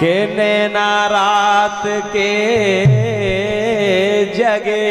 के नैना रात के जगे?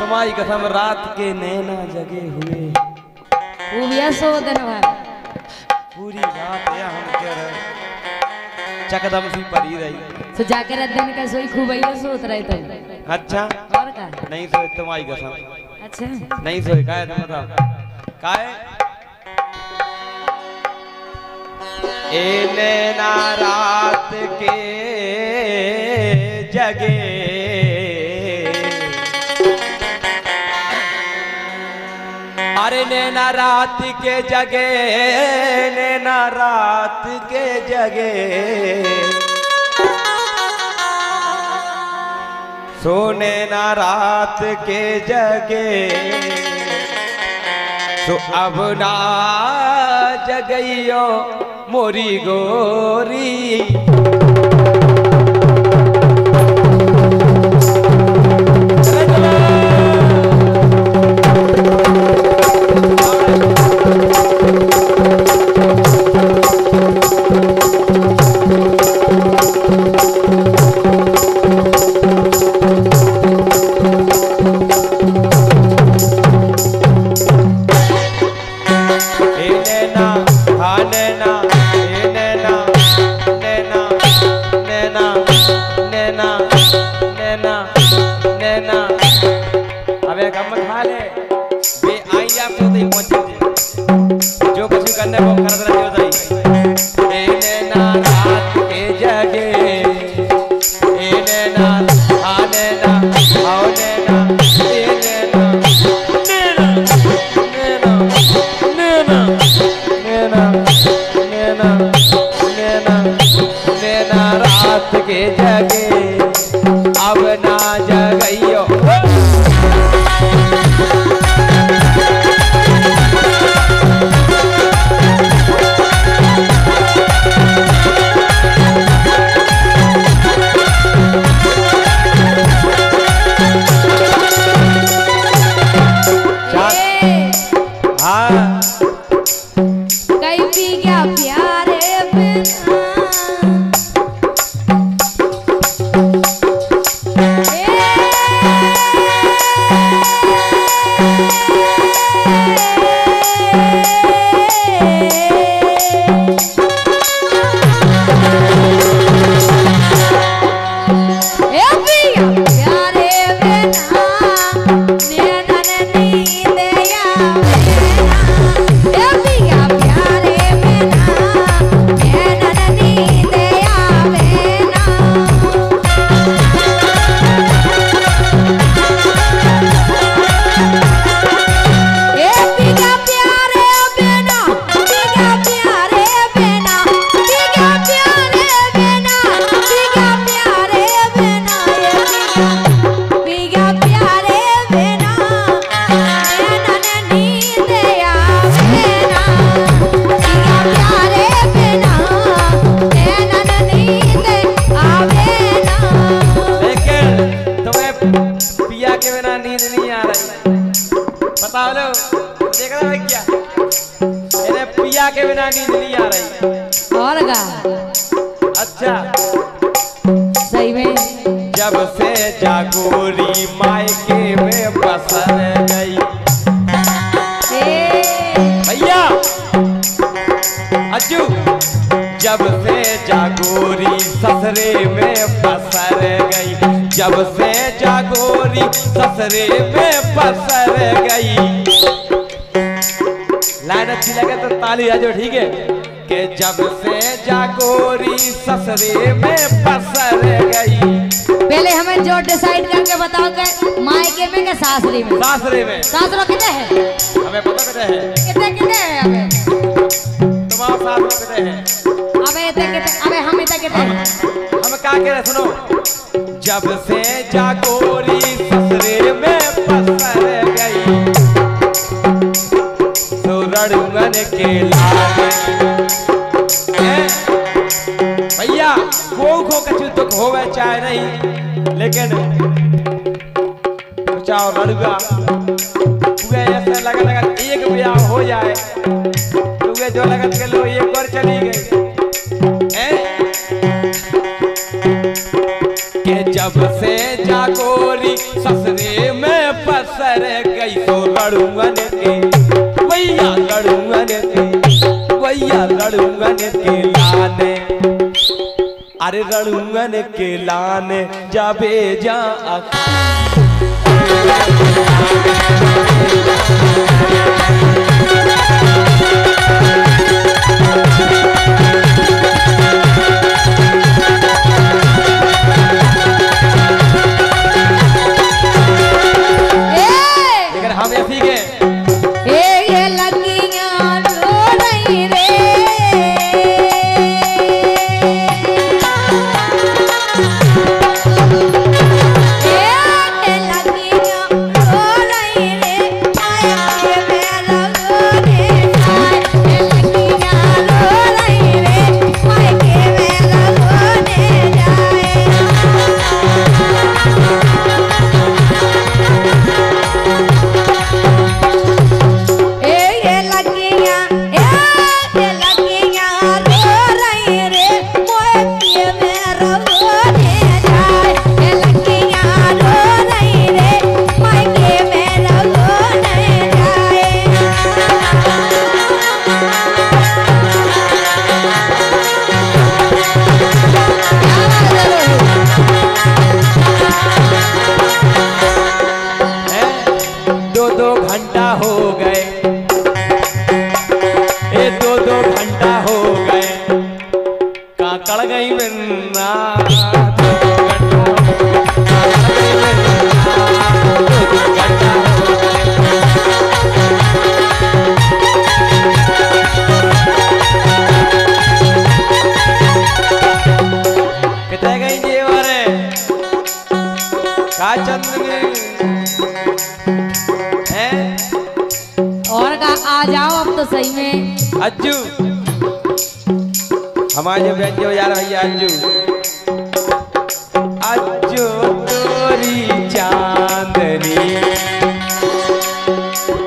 तुम्हारी कसम रात के नैना जगे हुए। पूरी रात या हम कह रहे चकदम सी पड़ी रही। तो जाके दिन का सोई खूब ही सोत रहे थे अच्छा। और का? नहीं सोए तुम्हारी कसम। अच्छा। नहीं सोए काहे तुम बताओ काहे? रात के जगे। अरे नैना रात के जगे नैना रात के जगे। सोने ना रात के जगे। तो अब ना जगइयो मोरी गोरी। बताओ लो देख रहा है क्या? इन्हें पिया के बिना नींद नहीं आ रही। और का अच्छा। सही में। जब से जागोरी मायके में बसर गई। भैया। अज्जू। जब से जागोरी ससरे में बसर गई। जब से जागोरी ससरे में पसर गई। लाइन अच्छी लगे तो ताली आ जाओ ठीक है? कि जब से जागोरी ससरे में बसर गई। पहले हमें जो डिसाइड करके बताओ कि मायके में के सासरी में? सासरे में। सासरो कितने हैं? हमें पता कैसे है? कितने कितने हैं हमें? तुम्हारा सासरे कैसे है? अबे इतने कितने अबे हम इतने कितने हम क्या कह रहे सुनो। जब से जागोरी ससरे में पसर गई तो सुरणगन के लाल भैया खो तो खो कछु दुख होवे चाहे नहीं, लेकिन चाओ रड़ुआ तुझे ऐसे लगा लगा एक ब्याह हो जाए तुगे जो लगत के लो, एक और चली गई। के भैया लड़ूँगा ने के भैया लड़ूँगा ने के लाने। अरे लड़ूँगा ने के लाने जाबे जा अखा। चंद ने और का आ जाओ अब तो सही में। अज्जू हमारे जो व्यंजन हो जा रहा अज्जू अज्जू चांदनी।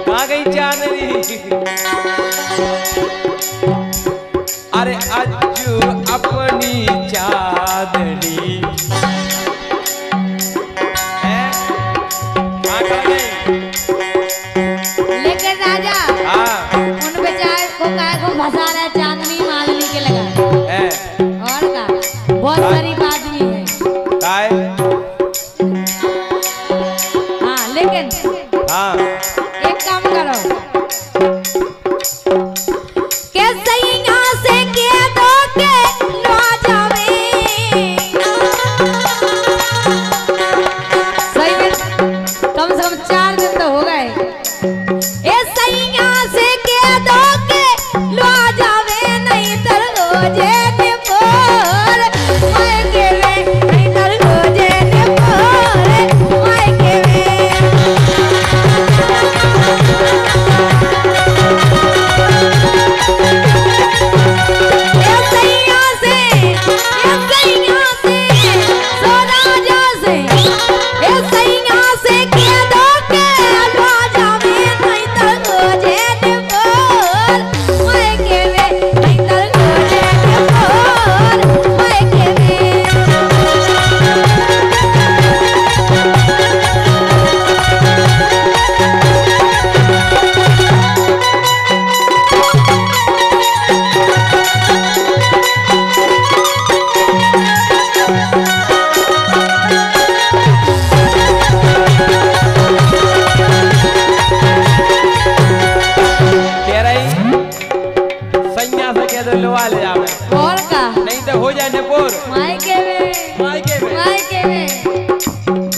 कहाँ गई चांदनी? अरे अज्जू अपनी चांदनी। Música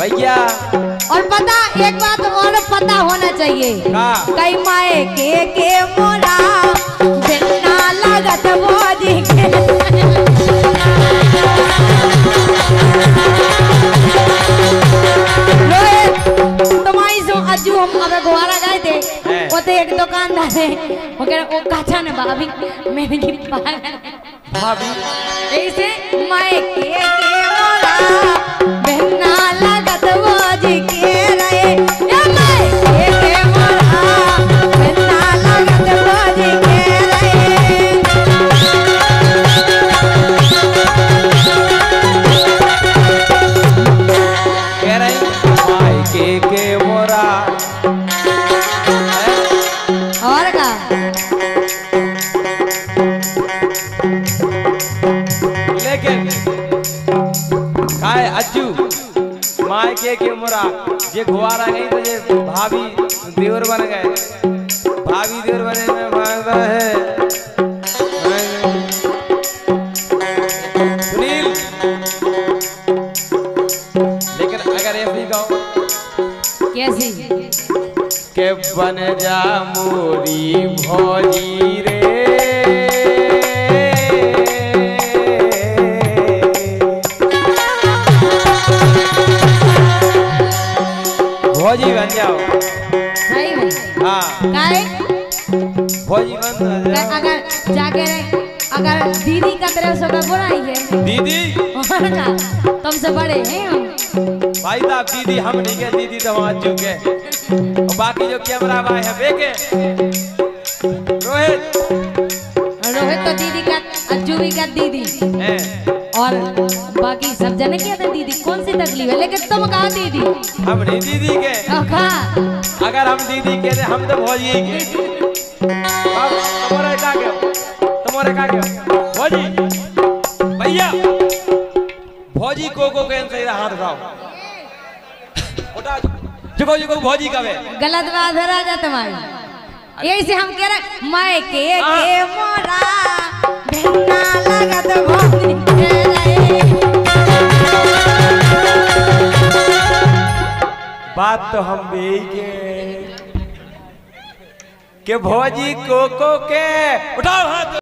भैया और पता एक बात और पता होना चाहिए। कई माए के के मोरा बिना लागत बोरी के तो एक दुकानदार है। वो कह रहा वो काचा ने भाभी मेरी भाभी? ऐसे माइक के बन जा मोरी भौजी रे। भौजी बन जाओ। सही में हाँ। काहे भौजी बन अगर जाके रहे अगर दीदी का तरफ़ से बुराई है। दीदी? तुमसे बड़े हैं हम। भाई साहब दीदी हम नहीं गए दीदी तो वहाँ चुके और बाकी जो कैमरा भाई है बेके रोहित। रोहित तो दीदी का अज्जूबी का दीदी। हैं। और बाकी सब जने क्या था दीदी? कौन सी तकलीफ़ है? लेकिन तुम कहा दीदी? हम नहीं दीदी के। अगर हम दीदी के हम तो भौजी के। तुम्हारे का के तुम्हारे का के भौजी। भैया भौजी को को के सही हाथ उठाओ। उठा जुको भौजी का वे गलत बात है राजा तुम्हारी। यही से हम कह रहे मैं के के मोरा भिन्ना लगत भोगी के रहे। बात तो हम भी के। के भौजी को को के। उठाओ हाथ।